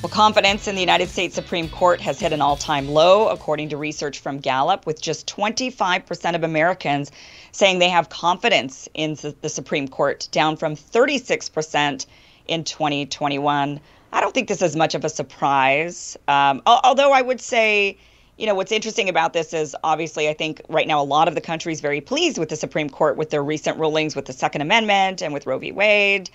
Well, confidence in the United States Supreme Court has hit an all time low, according to research from Gallup, with just 25% of Americans saying they have confidence in the Supreme Court, down from 36% in 2021. I don't think this is much of a surprise. Um, although I would say, you know, what's interesting about this is obviously I think right now a lot of the country is very pleased with the Supreme Court with their recent rulings with the Second Amendment and with Roe v. Wade.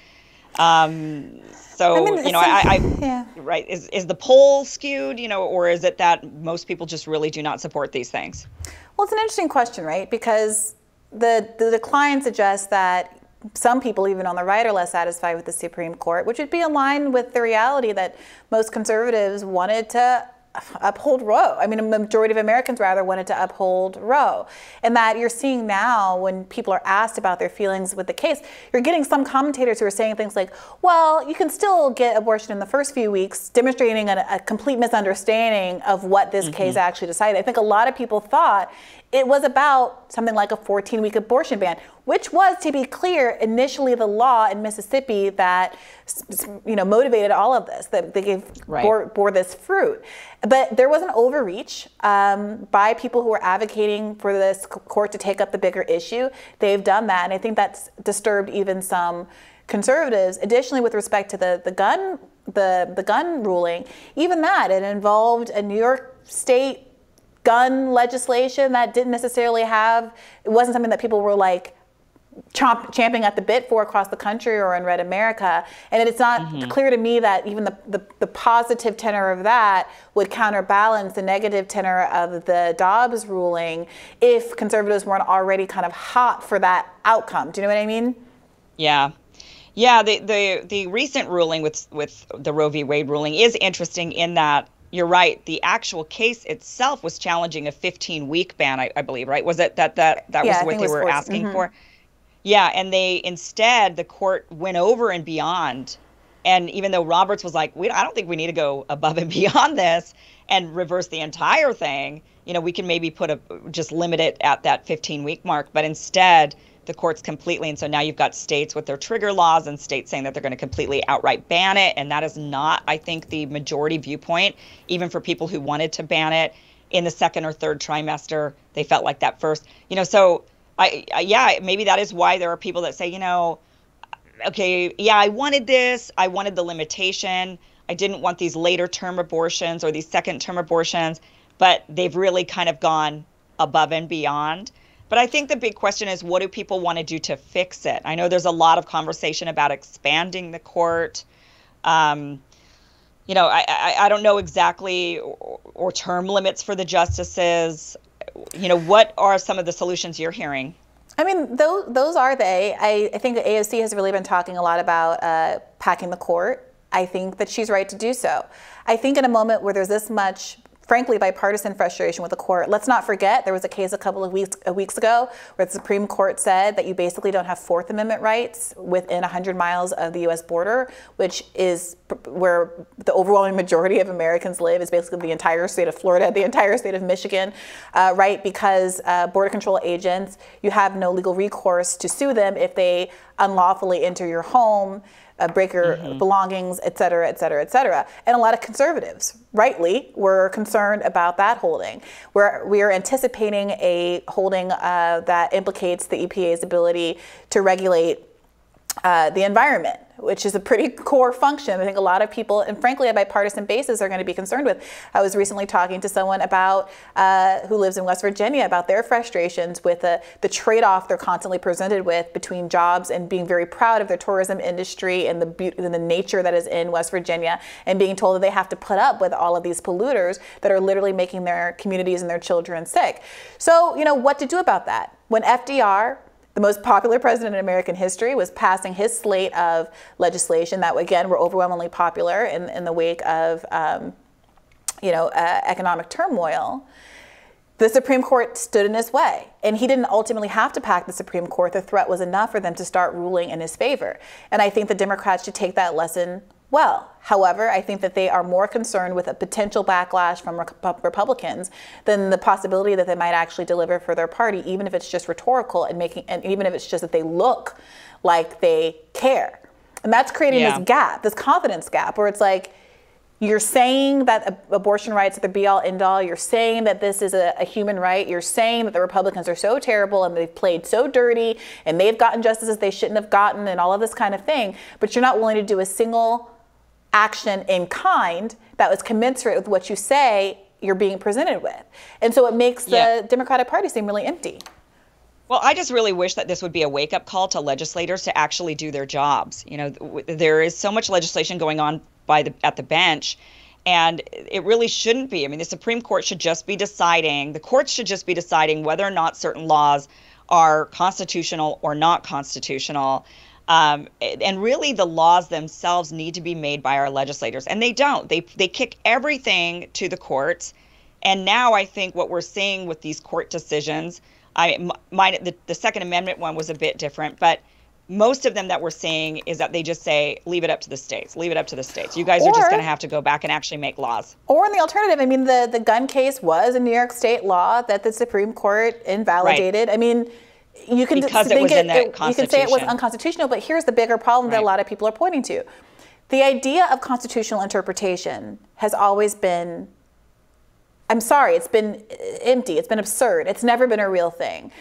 Um, so I mean, you know, I, I yeah. right is is the poll skewed, you know, or is it that most people just really do not support these things? Well, it's an interesting question, right? Because the the decline suggests that some people, even on the right, are less satisfied with the Supreme Court, which would be in line with the reality that most conservatives wanted to uphold Roe. I mean, a majority of Americans rather wanted to uphold Roe. And that you're seeing now when people are asked about their feelings with the case, you're getting some commentators who are saying things like, well, you can still get abortion in the first few weeks, demonstrating a, a complete misunderstanding of what this mm-hmm. case actually decided. I think a lot of people thought it was about something like a 14 week abortion ban, which was, to be clear, initially the law in Mississippi that you know motivated all of this, that they gave right. bore, bore, this fruit. But there was an overreach um, by people who were advocating for this court to take up the bigger issue. They've done that, and I think that's disturbed even some conservatives. Additionally, with respect to the the gun the the gun ruling, even that it involved a New York State gun legislation that didn't necessarily have, it wasn't something that people were like, chomp, champing at the bit for across the country or in Red America. And it's not mm-hmm. clear to me that even the, the, the, positive tenor of that would counterbalance the negative tenor of the Dobbs ruling if conservatives weren't already kind of hot for that outcome. Do you know what I mean? Yeah. Yeah, the, the, the recent ruling with, with the Roe v. Wade ruling is interesting in that you're right. The actual case itself was challenging a 15 week ban, I, I, believe, right? Was it that that that yeah, was what they were forced. asking mm-hmm. for? Yeah, and they instead the court went over and beyond. And even though Roberts was like, we, I don't think we need to go above and beyond this and reverse the entire thing. You know, we can maybe put a just limit it at that 15 week mark. But instead, the courts completely. And so now you've got states with their trigger laws and states saying that they're going to completely outright ban it. And that is not, I think, the majority viewpoint, even for people who wanted to ban it in the second or third trimester. They felt like that first. You know, so I, I yeah, maybe that is why there are people that say, you know, okay, yeah, I wanted this. I wanted the limitation. I didn't want these later term abortions or these second term abortions, but they've really kind of gone above and beyond. But I think the big question is what do people want to do to fix it? I know there's a lot of conversation about expanding the court. Um, you know, I, I, I, don't know exactly, or, or term limits for the justices. You know, what are some of the solutions you're hearing? I mean, those, those are they. I, I think AOC has really been talking a lot about uh, packing the court. I think that she's right to do so. I think in a moment where there's this much frankly, bipartisan frustration with the court. Let's not forget there was a case a couple of weeks, weeks ago where the Supreme Court said that you basically don't have Fourth Amendment rights within 100 miles of the U.S. border, which is where the overwhelming majority of Americans live, is basically the entire state of Florida, the entire state of Michigan, uh, right? Because uh, border control agents, you have no legal recourse to sue them if they unlawfully enter your home uh, break your mm-hmm. belongings, et cetera, et cetera, et cetera. And a lot of conservatives, rightly, were concerned about that holding. We're, we are anticipating a holding uh, that implicates the EPA's ability to regulate uh, the environment which is a pretty core function. I think a lot of people, and frankly, a bipartisan basis, are going to be concerned with. I was recently talking to someone about uh, who lives in West Virginia about their frustrations with the, the trade-off they're constantly presented with between jobs and being very proud of their tourism industry and the beauty and the nature that is in West Virginia, and being told that they have to put up with all of these polluters that are literally making their communities and their children sick. So, you know, what to do about that? When FDR the most popular president in American history was passing his slate of legislation that, again, were overwhelmingly popular in, in the wake of, um, you know, uh, economic turmoil. The Supreme Court stood in his way, and he didn't ultimately have to pack the Supreme Court. The threat was enough for them to start ruling in his favor. And I think the Democrats should take that lesson well. However, I think that they are more concerned with a potential backlash from Republicans than the possibility that they might actually deliver for their party, even if it's just rhetorical and making, and even if it's just that they look like they care. And that's creating yeah. this gap, this confidence gap, where it's like, You're saying that abortion rights are the be all end all. You're saying that this is a, a, human right. You're saying that the Republicans are so terrible and they've played so dirty and they've gotten justices they shouldn't have gotten and all of this kind of thing. But you're not willing to do a single action in kind that was commensurate with what you say you're being presented with. And so it makes yeah. the Democratic Party seem really empty. Well, I just really wish that this would be a wake up call to legislators to actually do their jobs. You know, there is so much legislation going on by the at the bench and it really shouldn't be. I mean, the Supreme Court should just be deciding, the courts should just be deciding whether or not certain laws are constitutional or not constitutional. Um, and really, the laws themselves need to be made by our legislators, and they don't. They they kick everything to the courts, and now I think what we're seeing with these court decisions, I my the, the Second Amendment one was a bit different, but most of them that we're seeing is that they just say leave it up to the states leave it up to the states you guys or, are just going to have to go back and actually make laws or in the alternative i mean the, the gun case was a new york state law that the supreme court invalidated right. i mean you can because it was it, in that it, you can say it was unconstitutional but here's the bigger problem right. that a lot of people are pointing to. The idea of constitutional interpretation has always been i'm sorry it's been empty it's been absurd it's never been a real thing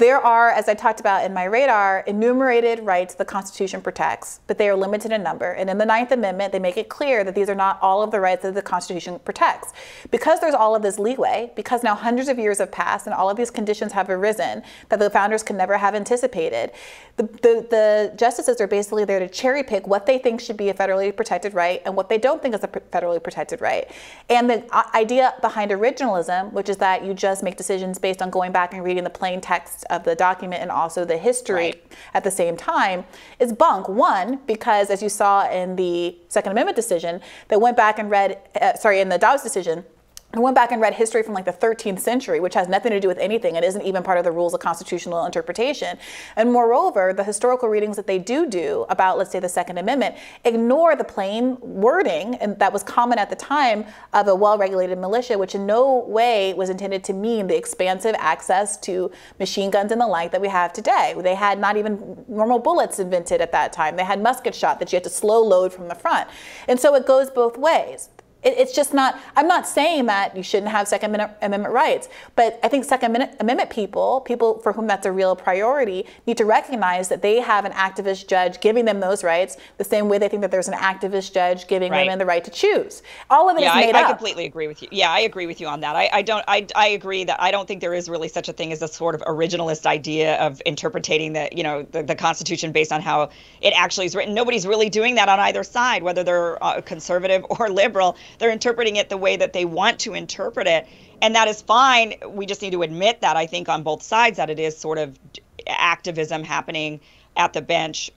there are, as I talked about in my radar, enumerated rights the Constitution protects, but they are limited in number. And in the Ninth Amendment, they make it clear that these are not all of the rights that the Constitution protects. Because there's all of this leeway, because now hundreds of years have passed and all of these conditions have arisen that the founders could never have anticipated, the, the, the justices are basically there to cherry pick what they think should be a federally protected right and what they don't think is a federally protected right. And the uh, idea behind originalism, which is that you just make decisions based on going back and reading the plain text of the document and also the history right. at the same time is bunk. One, because as you saw in the Second Amendment decision, they went back and read, uh, sorry, in the Dobbs decision, I went back and read history from like the 13th century, which has nothing to do with anything. It isn't even part of the rules of constitutional interpretation. And moreover, the historical readings that they do do about, let's say, the Second Amendment ignore the plain wording and that was common at the time of a well-regulated militia, which in no way was intended to mean the expansive access to machine guns and the like that we have today. They had not even normal bullets invented at that time. They had musket shot that you had to slow load from the front. And so it goes both ways it's just not, I'm not saying that you shouldn't have Second Amendment rights, but I think Second Amendment people, people for whom that's a real priority, need to recognize that they have an activist judge giving them those rights the same way they think that there's an activist judge giving right. women the right to choose. All of it yeah, is made I, up. I completely agree with you. Yeah, I agree with you on that. I, I don't, I, I agree that I don't think there is really such a thing as a sort of originalist idea of interpreting the, you know, the, the Constitution based on how it actually is written. Nobody's really doing that on either side, whether they're uh, conservative or liberal they're interpreting it the way that they want to interpret it. And that is fine. We just need to admit that, I think, on both sides, that it is sort of activism happening at the bench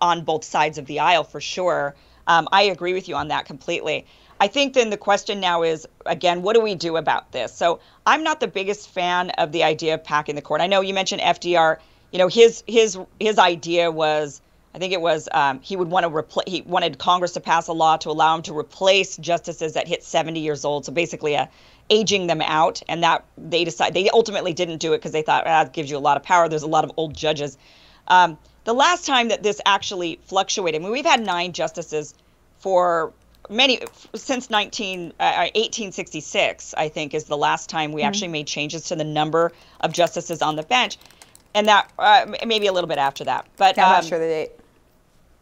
on both sides of the aisle for sure. Um, I agree with you on that completely. I think then the question now is again, what do we do about this? So I'm not the biggest fan of the idea of packing the court. I know you mentioned FDR. You know, his his his idea was I think it was um, he would want to replace. He wanted Congress to pass a law to allow him to replace justices that hit 70 years old. So basically, a uh, aging them out, and that they decide they ultimately didn't do it because they thought ah, that gives you a lot of power. There's a lot of old judges. Um, the last time that this actually fluctuated, I mean, we've had nine justices for many since 19 uh, 1866 i think is the last time we mm-hmm. actually made changes to the number of justices on the bench and that uh, maybe a little bit after that but i'm um, not sure the date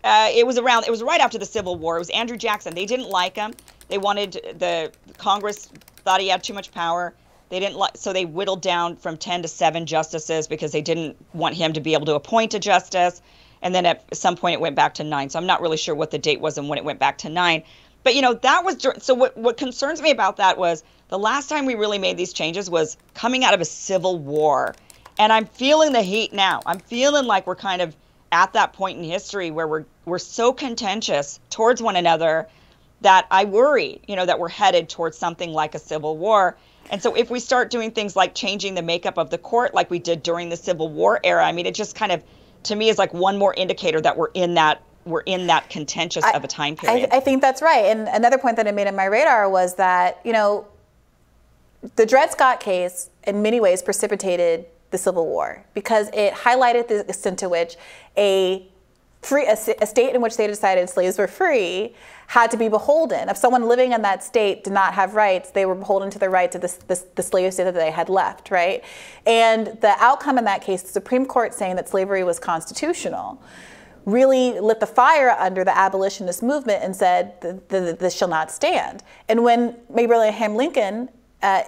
uh, it was around. It was right after the Civil War. It was Andrew Jackson. They didn't like him. They wanted the Congress thought he had too much power. They didn't like, so they whittled down from ten to seven justices because they didn't want him to be able to appoint a justice. And then at some point it went back to nine. So I'm not really sure what the date was and when it went back to nine. But you know that was so. What what concerns me about that was the last time we really made these changes was coming out of a civil war, and I'm feeling the heat now. I'm feeling like we're kind of at that point in history where we're we're so contentious towards one another that I worry, you know, that we're headed towards something like a civil war. And so if we start doing things like changing the makeup of the court like we did during the Civil War era, I mean it just kind of to me is like one more indicator that we're in that we're in that contentious I, of a time period. I, I think that's right. And another point that I made in my radar was that, you know, the Dred Scott case in many ways precipitated the Civil War because it highlighted the extent to which a free a, a, state in which they decided slaves were free had to be beholden. If someone living in that state did not have rights, they were beholden to the rights of the, the, the slave state that they had left, right? And the outcome in that case, the Supreme Court saying that slavery was constitutional really lit the fire under the abolitionist movement and said, this shall not stand. And when Abraham Lincoln uh,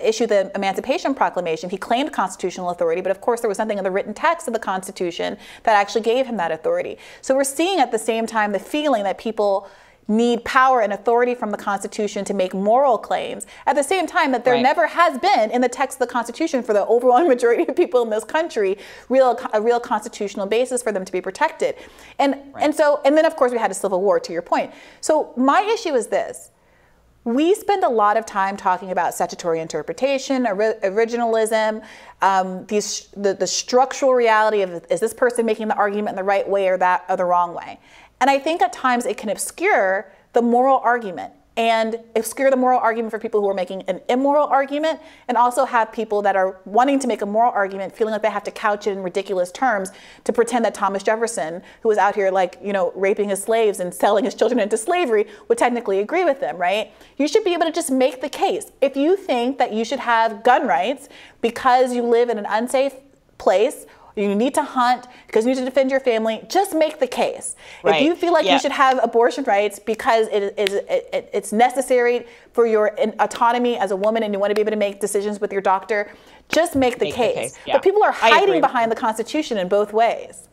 issued the Emancipation Proclamation, he claimed constitutional authority, but of course there was nothing in the written text of the Constitution that actually gave him that authority. So we're seeing at the same time the feeling that people need power and authority from the Constitution to make moral claims. At the same time, that there right. never has been in the text of the Constitution for the overwhelming majority of people in this country real a real constitutional basis for them to be protected. And right. and so and then of course we had a civil war. To your point. So my issue is this. We spend a lot of time talking about statutory interpretation, originalism, um, these, the, the structural reality of is this person making the argument in the right way or that or the wrong way. And I think at times it can obscure the moral argument and obscure the moral argument for people who are making an immoral argument and also have people that are wanting to make a moral argument feeling like they have to couch it in ridiculous terms to pretend that Thomas Jefferson, who was out here like, you know, raping his slaves and selling his children into slavery, would technically agree with them, right? You should be able to just make the case. If you think that you should have gun rights because you live in an unsafe place you need to hunt because you need to defend your family, just make the case. Right. If you feel like yeah. you should have abortion rights because it is it, it, it's necessary for your autonomy as a woman and you want to be able to make decisions with your doctor, just make the make case. The case. Yeah. But people are hiding behind the Constitution in both ways.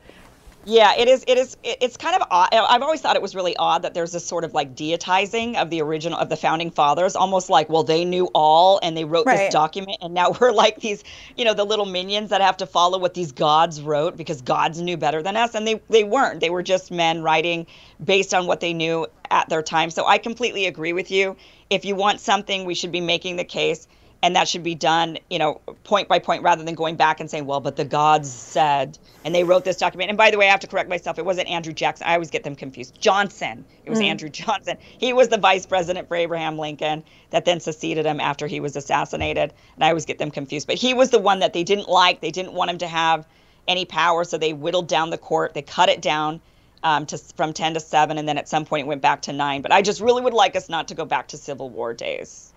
Yeah, it is. It is. It's kind of odd. I've always thought it was really odd that there's this sort of like deitizing of the original of the founding fathers, almost like, well, they knew all and they wrote right. this document, and now we're like these, you know, the little minions that have to follow what these gods wrote because gods knew better than us, and they they weren't. They were just men writing based on what they knew at their time. So I completely agree with you. If you want something, we should be making the case and that should be done, you know, point by point rather than going back and saying, well, but the gods said, and they wrote this document. And by the way, I have to correct myself. It wasn't Andrew Jackson. I always get them confused. Johnson. It was mm. Andrew Johnson. He was the vice president for Abraham Lincoln that then succeeded him after he was assassinated. And I always get them confused. But he was the one that they didn't like. They didn't want him to have any power. So they whittled down the court. They cut it down. Um, to from 10 to 7 and then at some point it went back to 9 but i just really would like us not to go back to civil war days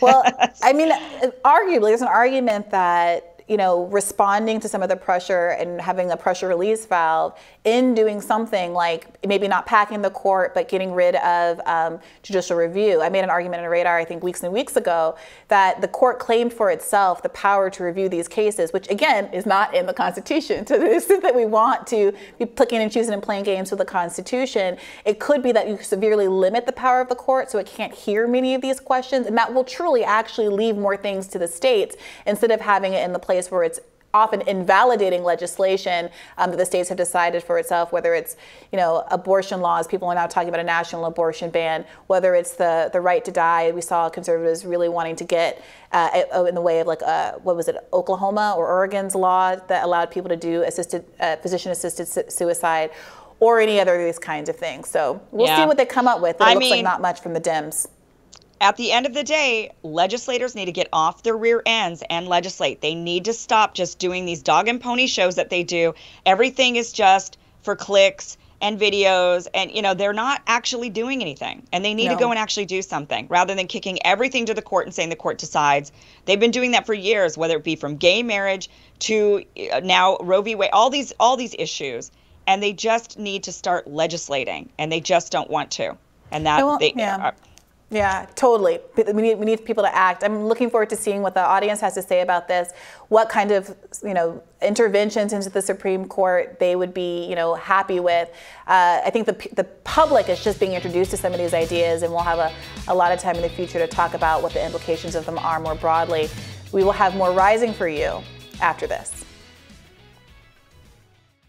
well, I mean, uh, arguably, there's an argument that you know, responding to some of the pressure and having a pressure release valve in doing something like maybe not packing the court, but getting rid of um, judicial review. I made an argument in Radar, I think, weeks and weeks ago that the court claimed for itself the power to review these cases, which again is not in the Constitution. To the extent that we want to be picking and choosing and playing games with the Constitution, it could be that you severely limit the power of the court so it can't hear many of these questions, and that will truly actually leave more things to the states instead of having it in the place place where it's often invalidating legislation um, that the states have decided for itself, whether it's you know abortion laws. People are now talking about a national abortion ban. Whether it's the the right to die, we saw conservatives really wanting to get uh, in the way of like uh, what was it, Oklahoma or Oregon's law that allowed people to do assisted uh, physician assisted suicide. Or any other of these kinds of things. So we'll yeah. see what they come up with. It I looks mean, like not much from the Dems at the end of the day, legislators need to get off their rear ends and legislate. They need to stop just doing these dog and pony shows that they do. Everything is just for clicks and videos and you know they're not actually doing anything and they need no. to go and actually do something rather than kicking everything to the court and saying the court decides they've been doing that for years whether it be from gay marriage to uh, now roe v wade all these all these issues and they just need to start legislating and they just don't want to and that they yeah. are, yeah, totally. We need, we need people to act. I'm looking forward to seeing what the audience has to say about this. What kind of you know interventions into the Supreme Court they would be you know happy with. Uh, I think the the public is just being introduced to some of these ideas, and we'll have a, a lot of time in the future to talk about what the implications of them are more broadly. We will have more rising for you after this.